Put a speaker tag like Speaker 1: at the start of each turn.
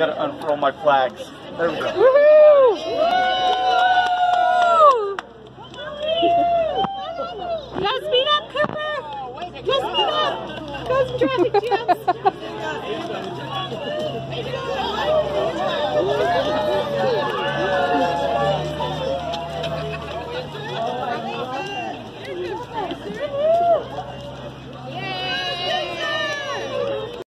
Speaker 1: gotta unfurl my flags. There we go. Woohoo! Woo!
Speaker 2: Go speed up, Cooper! Go speed up! Go traffic jam!